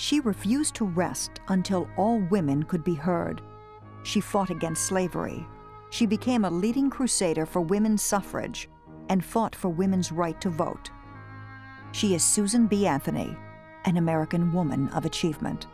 She refused to rest until all women could be heard. She fought against slavery. She became a leading crusader for women's suffrage and fought for women's right to vote. She is Susan B. Anthony, an American woman of achievement.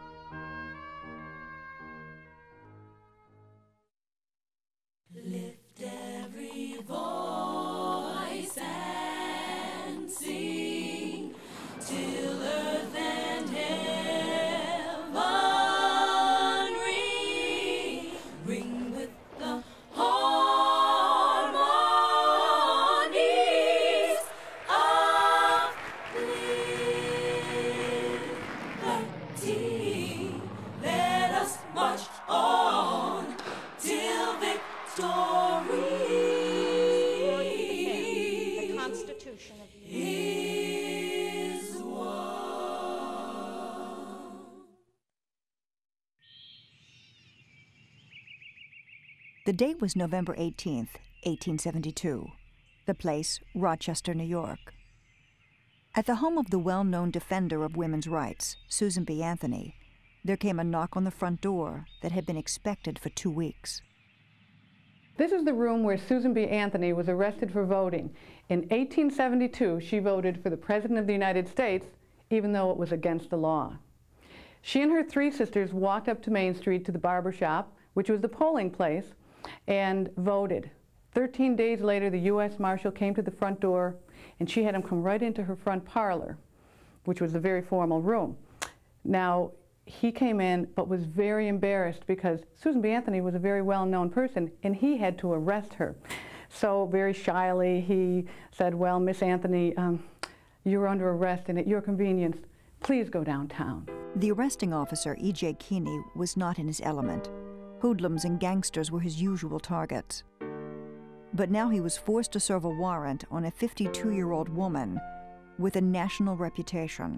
The date was November 18, 1872. The place, Rochester, New York. At the home of the well known defender of women's rights, Susan B. Anthony, there came a knock on the front door that had been expected for two weeks. This is the room where Susan B. Anthony was arrested for voting. In 1872, she voted for the President of the United States, even though it was against the law. She and her three sisters walked up to Main Street to the barber shop, which was the polling place, and voted. 13 days later, the U.S. Marshal came to the front door, and she had him come right into her front parlor, which was a very formal room. Now, he came in, but was very embarrassed because Susan B. Anthony was a very well-known person, and he had to arrest her. So very shyly, he said, well, Miss Anthony, um, you're under arrest, and at your convenience, please go downtown. The arresting officer, E.J. Keeney, was not in his element. Hoodlums and gangsters were his usual targets. But now he was forced to serve a warrant on a 52 year old woman with a national reputation.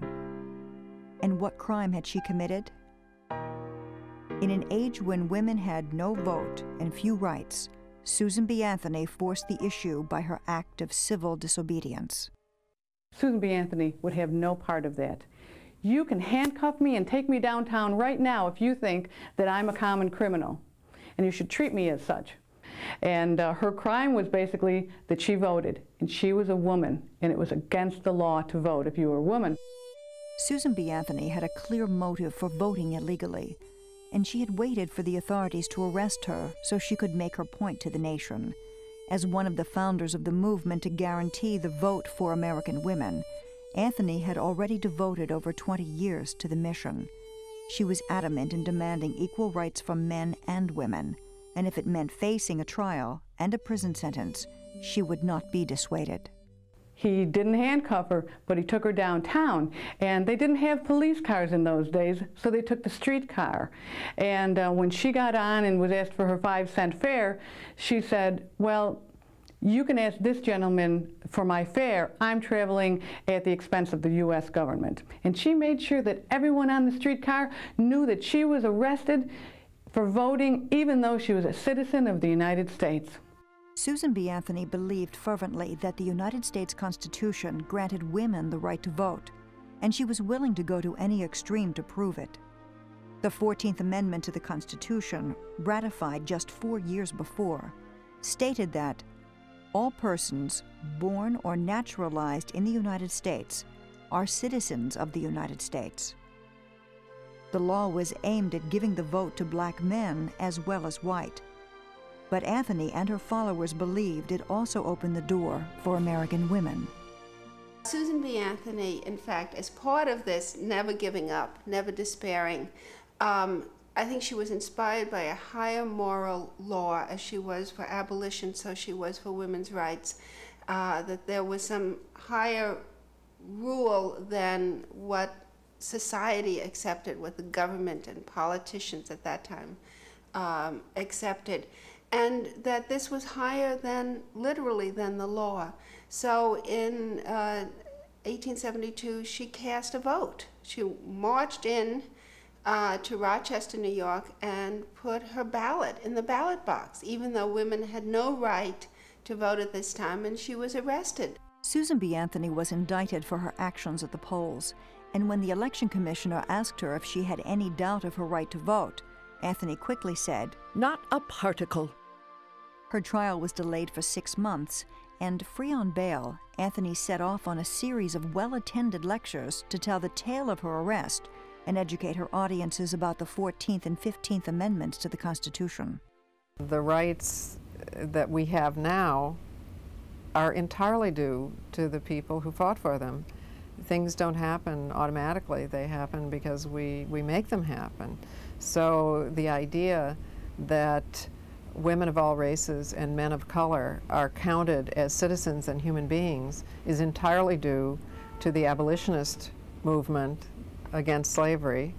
And what crime had she committed? In an age when women had no vote and few rights, Susan B. Anthony forced the issue by her act of civil disobedience. Susan B. Anthony would have no part of that. You can handcuff me and take me downtown right now if you think that I'm a common criminal, and you should treat me as such. And uh, her crime was basically that she voted, and she was a woman, and it was against the law to vote if you were a woman. Susan B. Anthony had a clear motive for voting illegally, and she had waited for the authorities to arrest her so she could make her point to the nation. As one of the founders of the movement to guarantee the vote for American women, Anthony had already devoted over 20 years to the mission. She was adamant in demanding equal rights for men and women, and if it meant facing a trial and a prison sentence, she would not be dissuaded. He didn't handcuff her, but he took her downtown. And they didn't have police cars in those days, so they took the streetcar. And uh, when she got on and was asked for her five cent fare, she said, well, you can ask this gentleman for my fare. I'm traveling at the expense of the U.S. government. And she made sure that everyone on the streetcar knew that she was arrested for voting even though she was a citizen of the United States. Susan B. Anthony believed fervently that the United States Constitution granted women the right to vote, and she was willing to go to any extreme to prove it. The 14th Amendment to the Constitution, ratified just four years before, stated that all persons born or naturalized in the United States are citizens of the United States. The law was aimed at giving the vote to black men as well as white. But Anthony and her followers believed it also opened the door for American women. Susan B. Anthony, in fact, as part of this never giving up, never despairing, um, I think she was inspired by a higher moral law as she was for abolition, so she was for women's rights, uh, that there was some higher rule than what society accepted, what the government and politicians at that time um, accepted, and that this was higher than, literally, than the law. So in uh, 1872, she cast a vote. She marched in uh, to Rochester, New York, and put her ballot in the ballot box, even though women had no right to vote at this time, and she was arrested. Susan B. Anthony was indicted for her actions at the polls, and when the election commissioner asked her if she had any doubt of her right to vote, Anthony quickly said, Not a particle. Her trial was delayed for six months, and free on bail, Anthony set off on a series of well attended lectures to tell the tale of her arrest and educate her audiences about the 14th and 15th Amendments to the Constitution. The rights uh, that we have now are entirely due to the people who fought for them. Things don't happen automatically, they happen because we, we make them happen. So the idea that women of all races and men of color are counted as citizens and human beings is entirely due to the abolitionist movement against slavery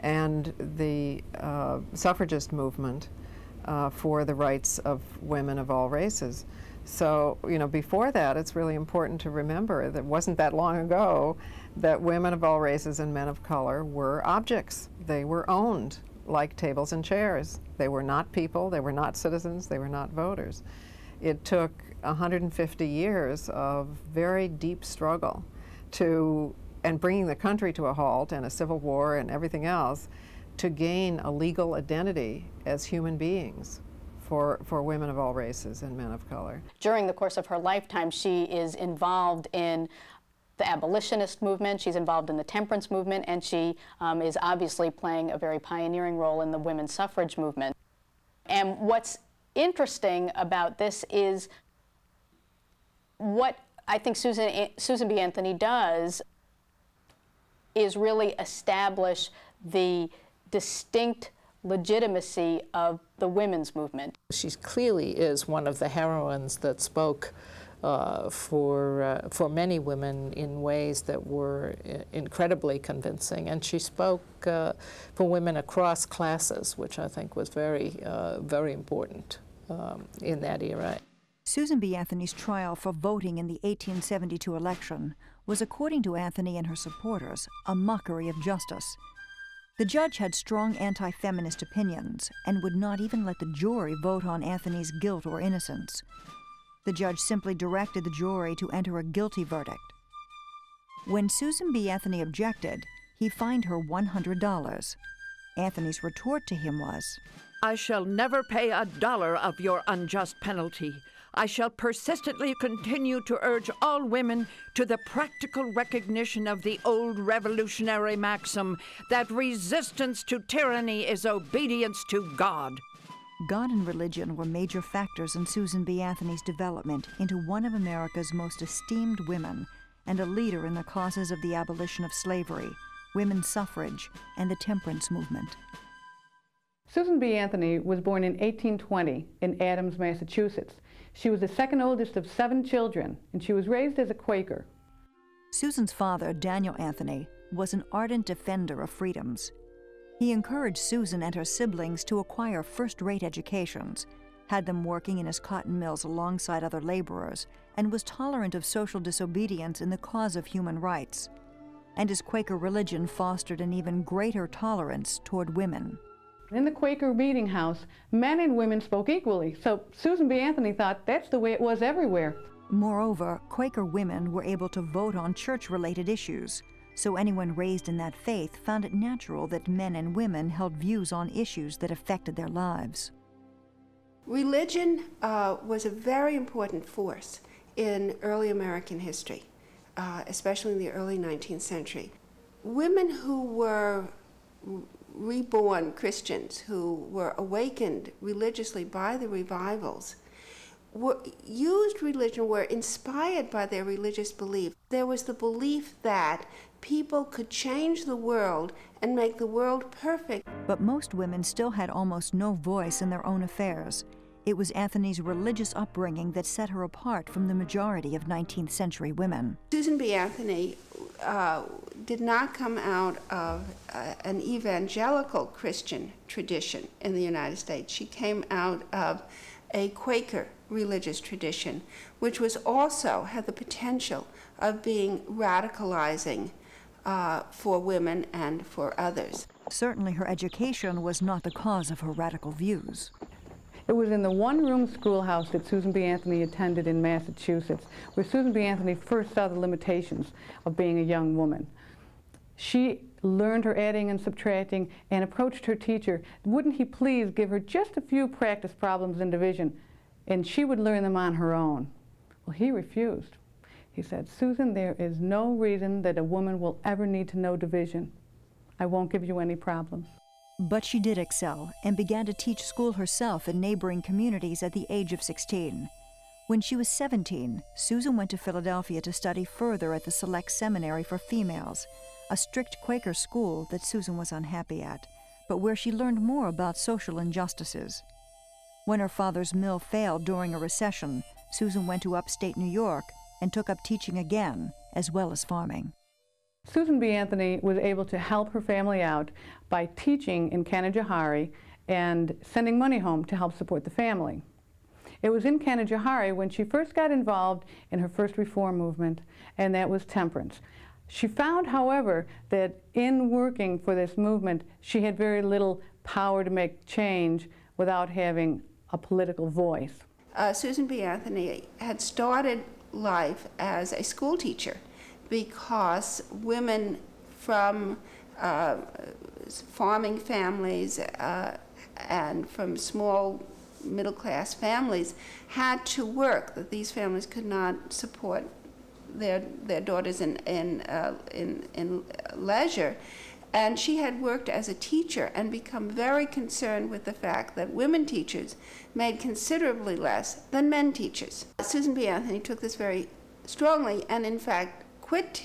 and the uh, suffragist movement uh, for the rights of women of all races. So, you know, before that, it's really important to remember that it wasn't that long ago that women of all races and men of color were objects. They were owned like tables and chairs. They were not people, they were not citizens, they were not voters. It took 150 years of very deep struggle to, and bringing the country to a halt and a civil war and everything else, to gain a legal identity as human beings for, for women of all races and men of color. During the course of her lifetime, she is involved in the abolitionist movement, she's involved in the temperance movement, and she um, is obviously playing a very pioneering role in the women's suffrage movement. And what's interesting about this is what I think Susan, Susan B. Anthony does is really establish the distinct legitimacy of the women's movement. She clearly is one of the heroines that spoke uh, for, uh, for many women in ways that were uh, incredibly convincing. And she spoke uh, for women across classes, which I think was very, uh, very important um, in that era. Susan B. Anthony's trial for voting in the 1872 election was, according to Anthony and her supporters, a mockery of justice. The judge had strong anti feminist opinions and would not even let the jury vote on Anthony's guilt or innocence. The judge simply directed the jury to enter a guilty verdict. When Susan B. Anthony objected, he fined her $100. Anthony's retort to him was, I shall never pay a dollar of your unjust penalty. I shall persistently continue to urge all women to the practical recognition of the old revolutionary maxim that resistance to tyranny is obedience to God. God and religion were major factors in Susan B. Anthony's development into one of America's most esteemed women and a leader in the causes of the abolition of slavery, women's suffrage, and the temperance movement. Susan B. Anthony was born in 1820 in Adams, Massachusetts. She was the second oldest of seven children, and she was raised as a Quaker. Susan's father, Daniel Anthony, was an ardent defender of freedoms. He encouraged Susan and her siblings to acquire first rate educations, had them working in his cotton mills alongside other laborers, and was tolerant of social disobedience in the cause of human rights. And his Quaker religion fostered an even greater tolerance toward women. In the Quaker meeting house, men and women spoke equally, so Susan B. Anthony thought that's the way it was everywhere. Moreover, Quaker women were able to vote on church related issues so anyone raised in that faith found it natural that men and women held views on issues that affected their lives. Religion uh, was a very important force in early American history, uh, especially in the early 19th century. Women who were reborn Christians, who were awakened religiously by the revivals, were, used religion, were inspired by their religious belief. There was the belief that people could change the world and make the world perfect. But most women still had almost no voice in their own affairs. It was Anthony's religious upbringing that set her apart from the majority of 19th century women. Susan B. Anthony uh, did not come out of uh, an evangelical Christian tradition in the United States. She came out of a Quaker religious tradition, which was also had the potential of being radicalizing uh, for women and for others. Certainly, her education was not the cause of her radical views. It was in the one-room schoolhouse that Susan B. Anthony attended in Massachusetts, where Susan B. Anthony first saw the limitations of being a young woman. She learned her adding and subtracting and approached her teacher. Wouldn't he please give her just a few practice problems in division? And she would learn them on her own. Well, he refused. He said, Susan, there is no reason that a woman will ever need to know division. I won't give you any problems. But she did excel and began to teach school herself in neighboring communities at the age of 16. When she was 17, Susan went to Philadelphia to study further at the Select Seminary for Females, a strict Quaker school that Susan was unhappy at, but where she learned more about social injustices. When her father's mill failed during a recession, Susan went to upstate New York and took up teaching again, as well as farming. Susan B. Anthony was able to help her family out by teaching in Canajoharie and sending money home to help support the family. It was in Canajoharie when she first got involved in her first reform movement, and that was temperance. She found, however, that in working for this movement, she had very little power to make change without having a political voice. Uh, Susan B. Anthony had started life as a school teacher because women from uh, farming families uh, and from small middle class families had to work, that these families could not support their, their daughters in, in, uh, in, in leisure. And she had worked as a teacher and become very concerned with the fact that women teachers made considerably less than men teachers. Susan B. Anthony took this very strongly and, in fact, quit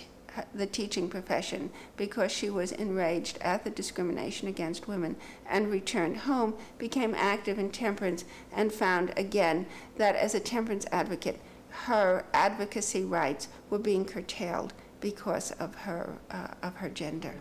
the teaching profession because she was enraged at the discrimination against women and returned home, became active in temperance, and found again that as a temperance advocate, her advocacy rights were being curtailed because of her, uh, of her gender.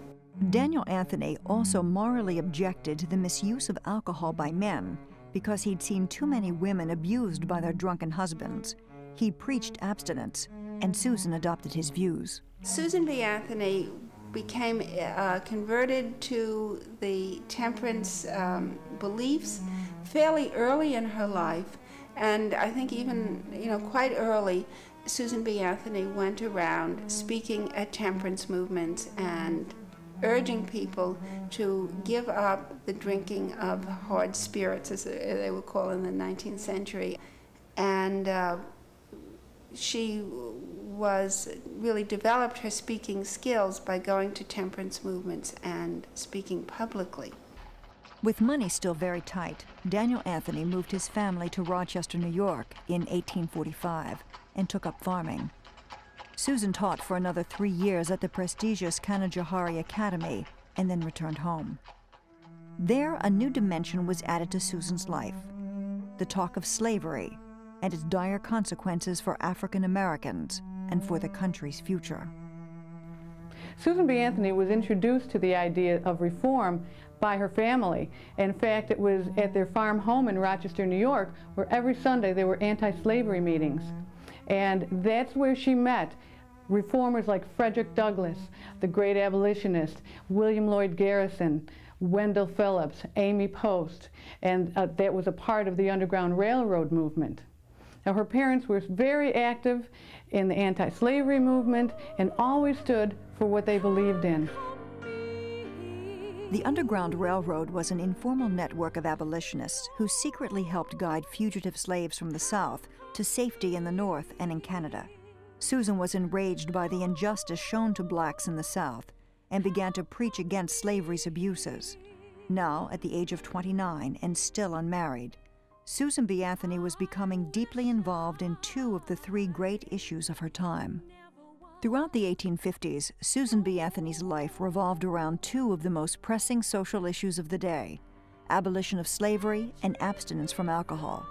Daniel Anthony also morally objected to the misuse of alcohol by men because he'd seen too many women abused by their drunken husbands. He preached abstinence, and Susan adopted his views. Susan B. Anthony became uh, converted to the temperance um, beliefs fairly early in her life, and I think even you know quite early. Susan B. Anthony went around speaking at temperance movements and urging people to give up the drinking of hard spirits, as they were called in the 19th century. And uh, she was really developed her speaking skills by going to temperance movements and speaking publicly. With money still very tight, Daniel Anthony moved his family to Rochester, New York in 1845 and took up farming. Susan taught for another three years at the prestigious Canajoharie Academy and then returned home. There, a new dimension was added to Susan's life the talk of slavery and its dire consequences for African Americans and for the country's future. Susan B. Anthony was introduced to the idea of reform by her family. In fact, it was at their farm home in Rochester, New York, where every Sunday there were anti-slavery meetings. And that's where she met reformers like Frederick Douglass, the great abolitionist, William Lloyd Garrison, Wendell Phillips, Amy Post, and uh, that was a part of the Underground Railroad movement. Now, her parents were very active in the anti-slavery movement and always stood for what they believed in. The Underground Railroad was an informal network of abolitionists who secretly helped guide fugitive slaves from the South to safety in the North and in Canada. Susan was enraged by the injustice shown to blacks in the South and began to preach against slavery's abuses. Now, at the age of 29 and still unmarried, Susan B. Anthony was becoming deeply involved in two of the three great issues of her time. Throughout the 1850s, Susan B. Anthony's life revolved around two of the most pressing social issues of the day abolition of slavery and abstinence from alcohol.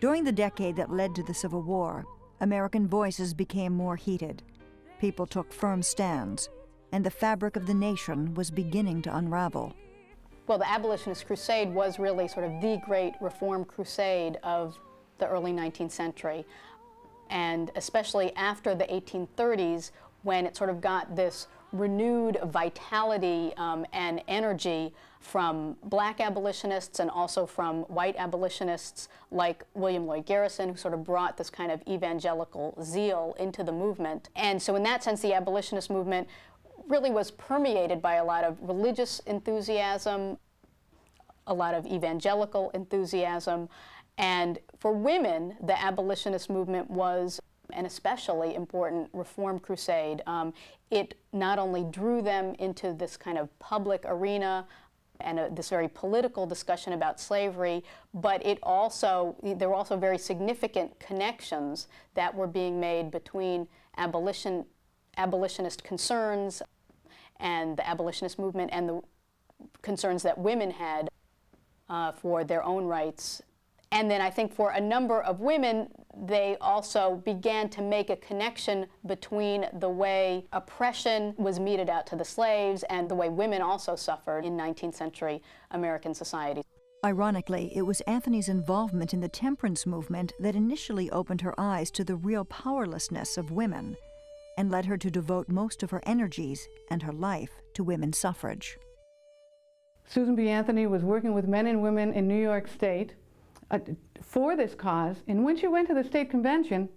During the decade that led to the Civil War, American voices became more heated. People took firm stands, and the fabric of the nation was beginning to unravel. Well, the abolitionist crusade was really sort of the great reform crusade of the early 19th century. And especially after the 1830s, when it sort of got this renewed vitality um, and energy from black abolitionists and also from white abolitionists like William Lloyd Garrison, who sort of brought this kind of evangelical zeal into the movement. And so, in that sense, the abolitionist movement really was permeated by a lot of religious enthusiasm, a lot of evangelical enthusiasm. And for women, the abolitionist movement was an especially important reform crusade. Um, it not only drew them into this kind of public arena and a, this very political discussion about slavery, but it also, there were also very significant connections that were being made between abolition, abolitionist concerns and the abolitionist movement and the concerns that women had uh, for their own rights. And then I think for a number of women, they also began to make a connection between the way oppression was meted out to the slaves and the way women also suffered in 19th century American society. Ironically, it was Anthony's involvement in the temperance movement that initially opened her eyes to the real powerlessness of women and led her to devote most of her energies and her life to women's suffrage. Susan B. Anthony was working with men and women in New York State uh, for this cause, and when she went to the state convention,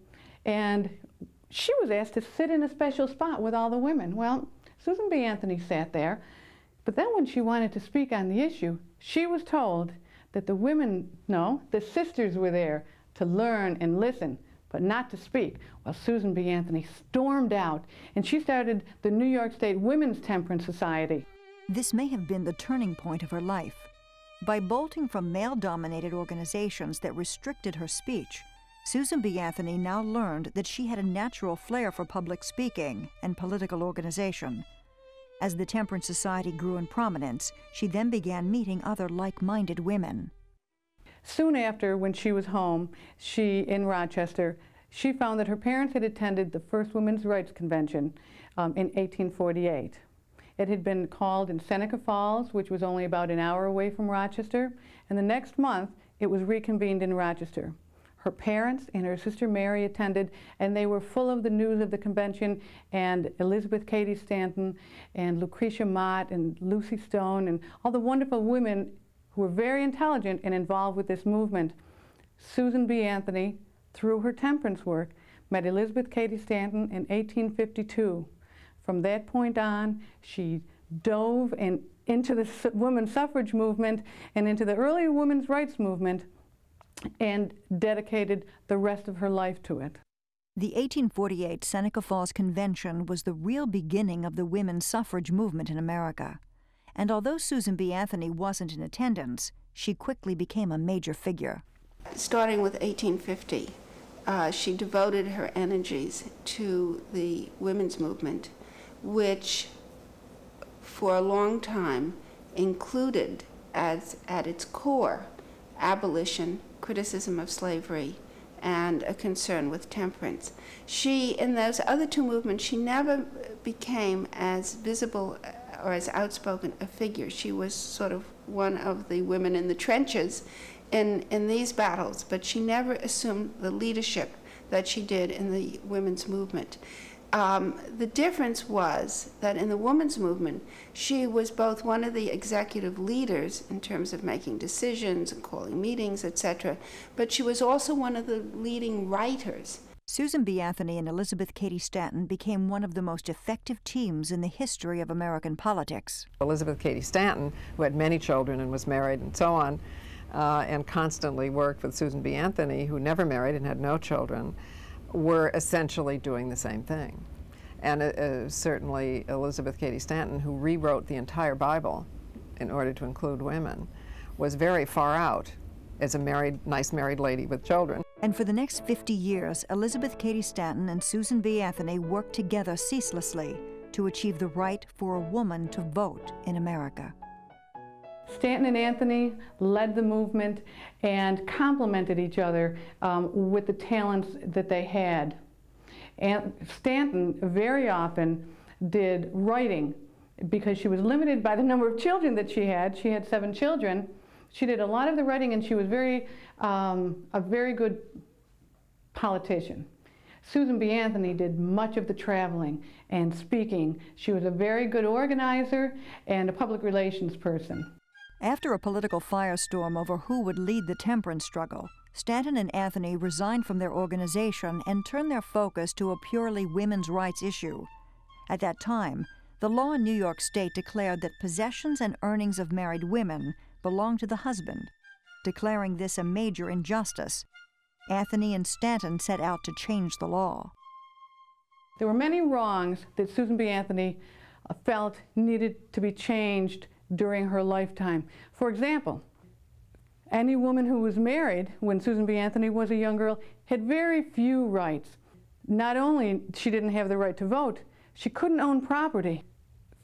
and she was asked to sit in a special spot with all the women. Well, Susan B. Anthony sat there, but then when she wanted to speak on the issue, she was told that the women, no, the sisters were there to learn and listen, but not to speak. Well, Susan B. Anthony stormed out, and she started the New York State Women's Temperance Society. This may have been the turning point of her life. By bolting from male dominated organizations that restricted her speech, Susan B. Anthony now learned that she had a natural flair for public speaking and political organization. As the Temperance Society grew in prominence, she then began meeting other like minded women. Soon after, when she was home, she in Rochester, she found that her parents had attended the first Women's Rights Convention um, in 1848. It had been called in Seneca Falls, which was only about an hour away from Rochester, and the next month it was reconvened in Rochester. Her parents and her sister Mary attended, and they were full of the news of the convention, and Elizabeth Cady Stanton, and Lucretia Mott, and Lucy Stone, and all the wonderful women who were very intelligent and involved with this movement. Susan B. Anthony, through her temperance work, met Elizabeth Cady Stanton in 1852. From that point on, she dove in, into the su women's suffrage movement and into the early women's rights movement and dedicated the rest of her life to it. The 1848 Seneca Falls Convention was the real beginning of the women's suffrage movement in America. And although Susan B. Anthony wasn't in attendance, she quickly became a major figure. Starting with 1850, uh, she devoted her energies to the women's movement which for a long time included as at its core abolition, criticism of slavery, and a concern with temperance. She, in those other two movements, she never became as visible or as outspoken a figure. She was sort of one of the women in the trenches in, in these battles, but she never assumed the leadership that she did in the women's movement um, the difference was that in the women's movement, she was both one of the executive leaders in terms of making decisions and calling meetings, etc., but she was also one of the leading writers. Susan B. Anthony and Elizabeth Cady Stanton became one of the most effective teams in the history of American politics. Elizabeth Cady Stanton, who had many children and was married and so on, uh, and constantly worked with Susan B. Anthony, who never married and had no children, were essentially doing the same thing. And uh, uh, certainly Elizabeth Cady Stanton, who rewrote the entire Bible in order to include women, was very far out as a married, nice married lady with children. And for the next 50 years, Elizabeth Cady Stanton and Susan B. Anthony worked together ceaselessly to achieve the right for a woman to vote in America. Stanton and Anthony led the movement and complemented each other um, with the talents that they had. And Stanton very often did writing because she was limited by the number of children that she had. She had seven children. She did a lot of the writing and she was very, um, a very good politician. Susan B. Anthony did much of the traveling and speaking. She was a very good organizer and a public relations person. After a political firestorm over who would lead the temperance struggle, Stanton and Anthony resigned from their organization and turned their focus to a purely women's rights issue. At that time, the law in New York State declared that possessions and earnings of married women belonged to the husband. Declaring this a major injustice, Anthony and Stanton set out to change the law. There were many wrongs that Susan B. Anthony uh, felt needed to be changed during her lifetime. For example, any woman who was married when Susan B. Anthony was a young girl had very few rights. Not only she didn't have the right to vote, she couldn't own property.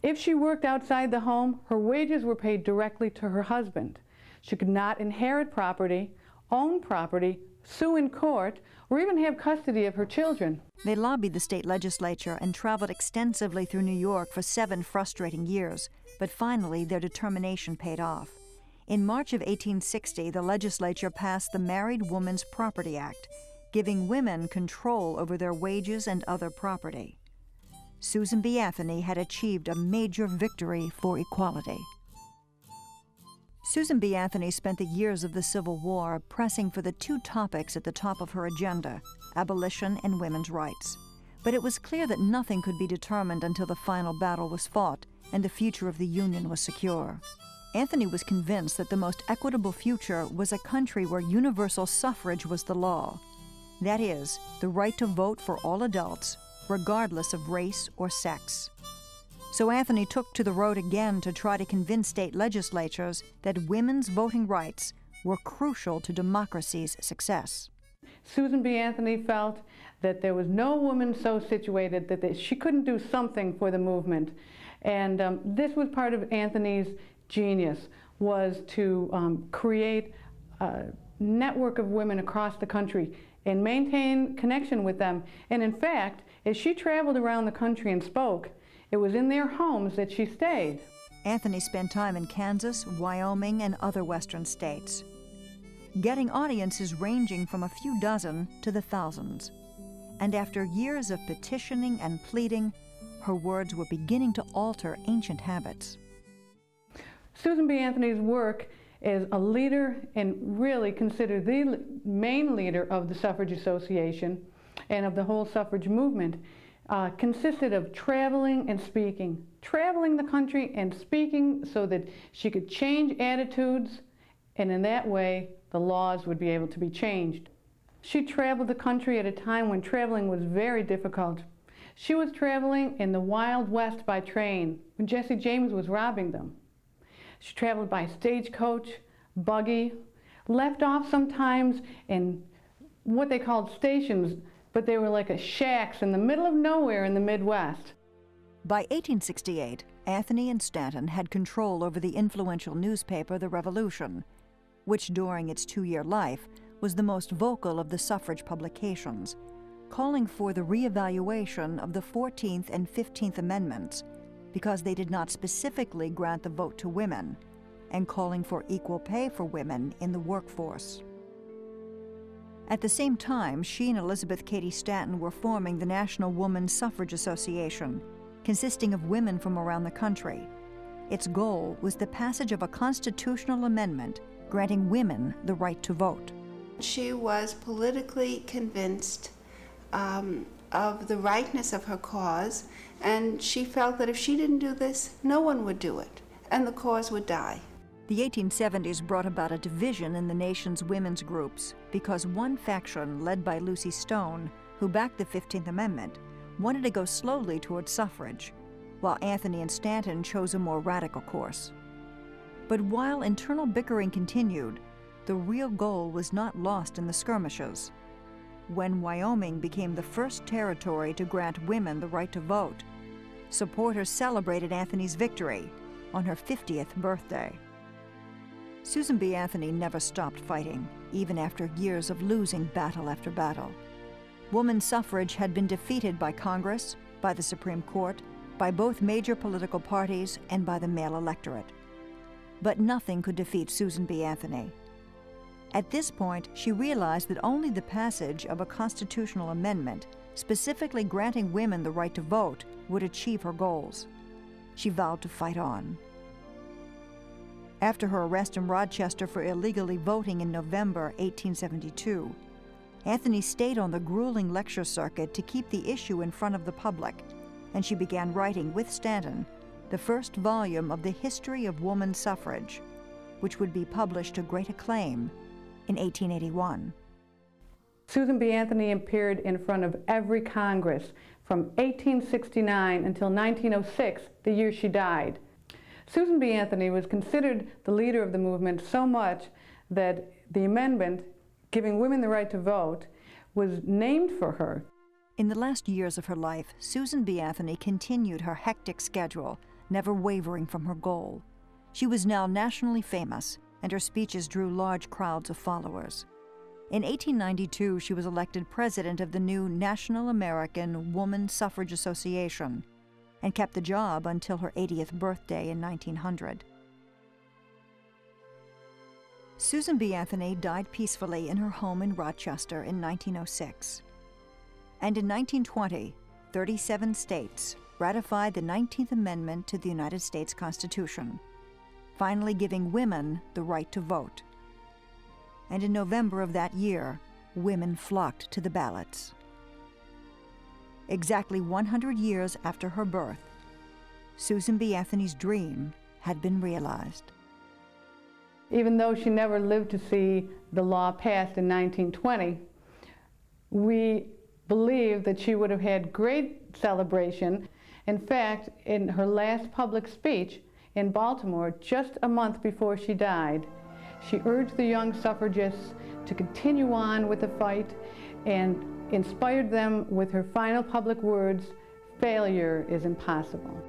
If she worked outside the home, her wages were paid directly to her husband. She could not inherit property, own property, sue in court, or even have custody of her children. They lobbied the state legislature and traveled extensively through New York for seven frustrating years, but finally their determination paid off. In March of 1860, the legislature passed the Married Woman's Property Act, giving women control over their wages and other property. Susan B. Anthony had achieved a major victory for equality. Susan B. Anthony spent the years of the Civil War pressing for the two topics at the top of her agenda abolition and women's rights. But it was clear that nothing could be determined until the final battle was fought and the future of the Union was secure. Anthony was convinced that the most equitable future was a country where universal suffrage was the law. That is, the right to vote for all adults, regardless of race or sex. So Anthony took to the road again to try to convince state legislatures that women's voting rights were crucial to democracy's success. Susan B. Anthony felt that there was no woman so situated that they, she couldn't do something for the movement. And um, this was part of Anthony's genius, was to um, create a network of women across the country and maintain connection with them. And in fact, as she traveled around the country and spoke, it was in their homes that she stayed. Anthony spent time in Kansas, Wyoming, and other western states, getting audiences ranging from a few dozen to the thousands. And after years of petitioning and pleading, her words were beginning to alter ancient habits. Susan B. Anthony's work as a leader and really considered the main leader of the Suffrage Association and of the whole suffrage movement uh, consisted of traveling and speaking. Traveling the country and speaking so that she could change attitudes, and in that way, the laws would be able to be changed. She traveled the country at a time when traveling was very difficult. She was traveling in the Wild West by train when Jesse James was robbing them. She traveled by stagecoach, buggy, left off sometimes in what they called stations but they were like a shacks in the middle of nowhere in the Midwest. By 1868, Anthony and Stanton had control over the influential newspaper The Revolution, which during its two year life was the most vocal of the suffrage publications, calling for the reevaluation of the 14th and 15th Amendments because they did not specifically grant the vote to women, and calling for equal pay for women in the workforce. At the same time, she and Elizabeth Cady Stanton were forming the National Woman Suffrage Association, consisting of women from around the country. Its goal was the passage of a constitutional amendment granting women the right to vote. She was politically convinced um, of the rightness of her cause, and she felt that if she didn't do this, no one would do it, and the cause would die. The 1870s brought about a division in the nation's women's groups because one faction, led by Lucy Stone, who backed the 15th Amendment, wanted to go slowly towards suffrage, while Anthony and Stanton chose a more radical course. But while internal bickering continued, the real goal was not lost in the skirmishes. When Wyoming became the first territory to grant women the right to vote, supporters celebrated Anthony's victory on her 50th birthday. Susan B. Anthony never stopped fighting, even after years of losing battle after battle. Woman suffrage had been defeated by Congress, by the Supreme Court, by both major political parties, and by the male electorate. But nothing could defeat Susan B. Anthony. At this point, she realized that only the passage of a constitutional amendment specifically granting women the right to vote, would achieve her goals. She vowed to fight on. After her arrest in Rochester for illegally voting in November 1872, Anthony stayed on the grueling lecture circuit to keep the issue in front of the public, and she began writing with Stanton the first volume of the History of Woman Suffrage, which would be published to great acclaim in 1881. Susan B. Anthony appeared in front of every Congress from 1869 until 1906, the year she died. Susan B. Anthony was considered the leader of the movement so much that the amendment giving women the right to vote was named for her. In the last years of her life, Susan B. Anthony continued her hectic schedule, never wavering from her goal. She was now nationally famous, and her speeches drew large crowds of followers. In 1892, she was elected president of the new National American Woman Suffrage Association and kept the job until her 80th birthday in 1900. Susan B. Anthony died peacefully in her home in Rochester in 1906. And in 1920, 37 states ratified the 19th Amendment to the United States Constitution, finally giving women the right to vote. And in November of that year, women flocked to the ballots exactly 100 years after her birth, Susan B. Anthony's dream had been realized. Even though she never lived to see the law passed in 1920, we believe that she would have had great celebration. In fact, in her last public speech in Baltimore, just a month before she died, she urged the young suffragists to continue on with the fight and inspired them with her final public words, failure is impossible.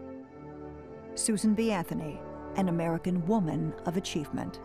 Susan B. Anthony, an American woman of achievement.